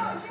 Oh,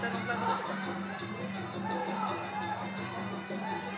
Tembak, tembak, tembak.